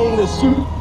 Playing the suit.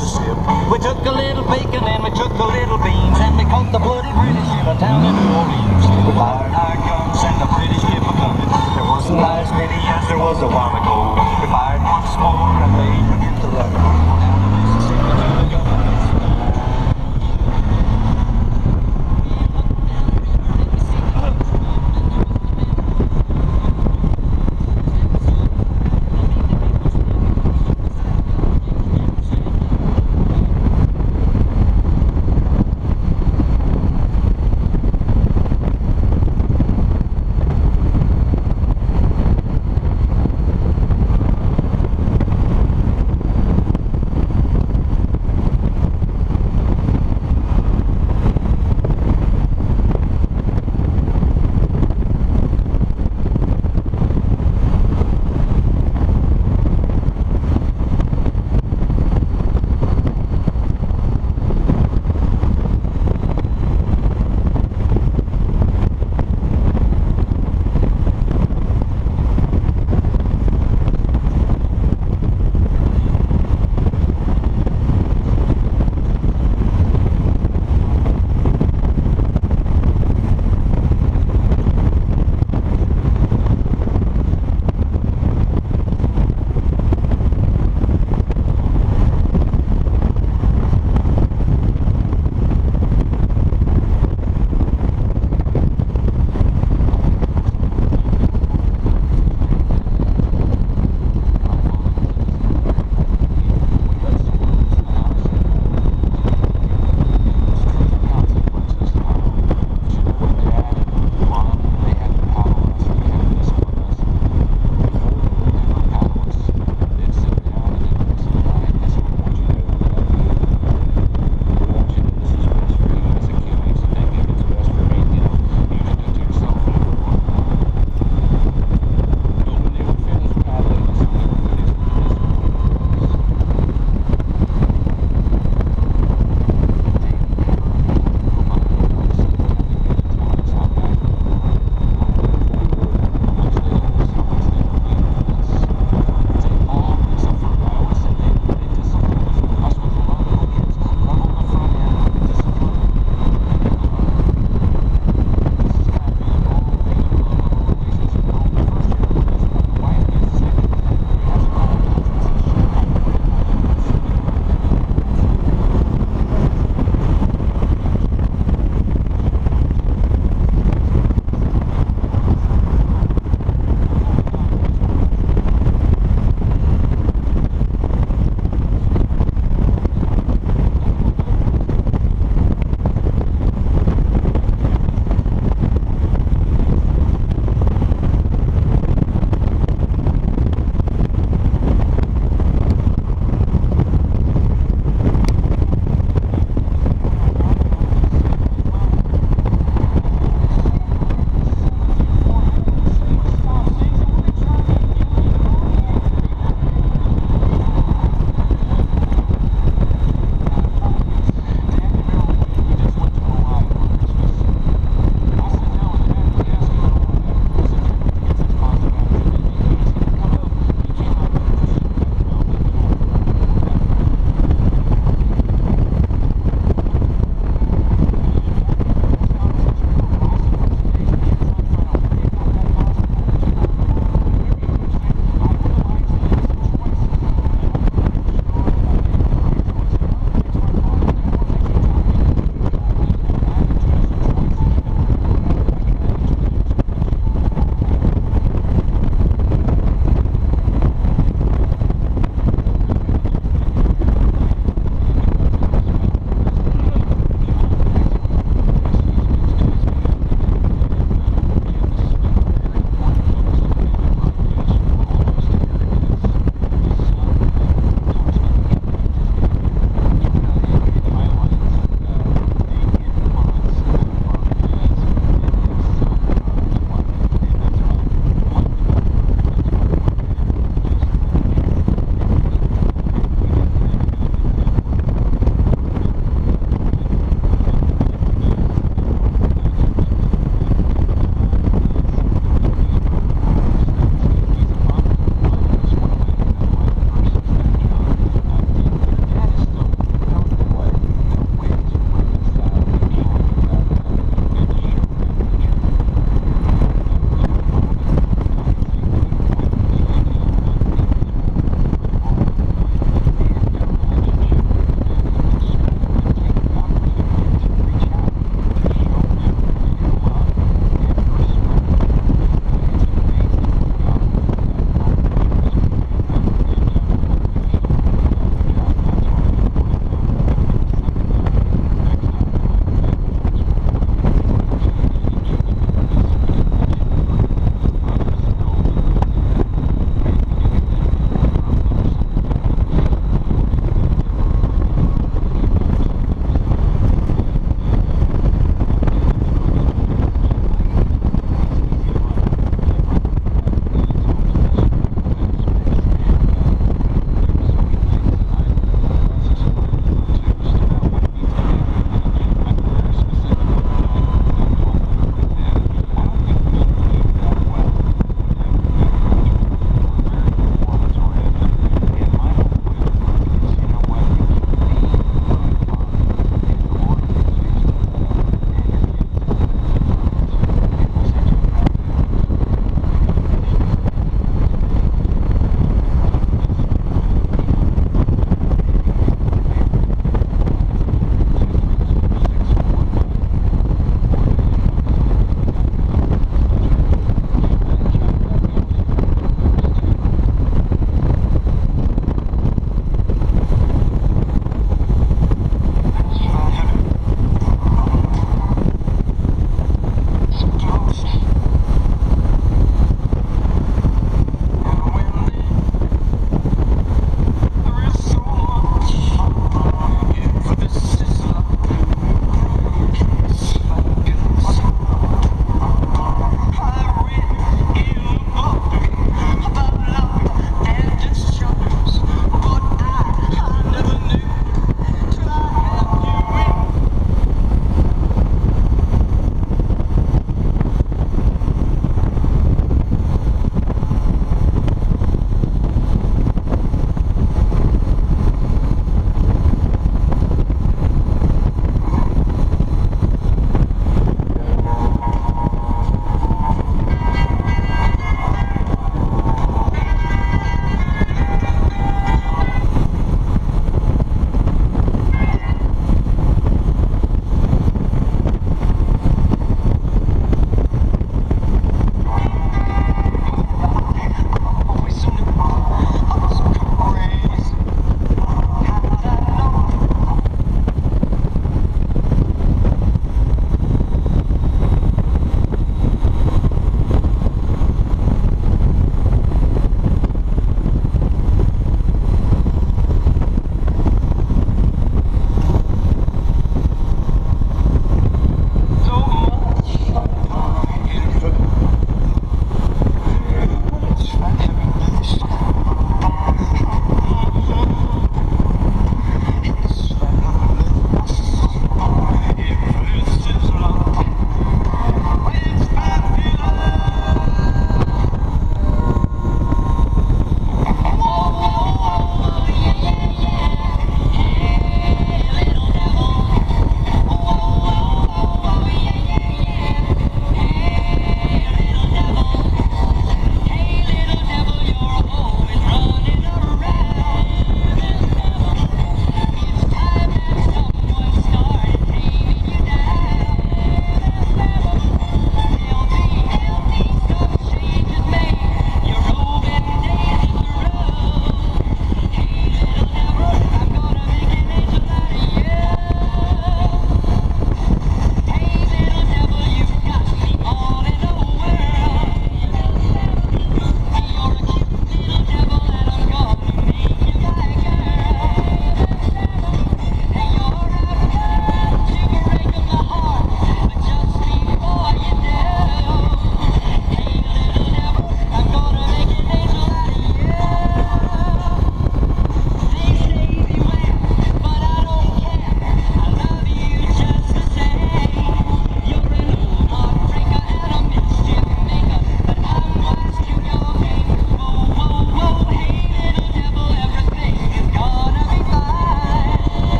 Mississippi.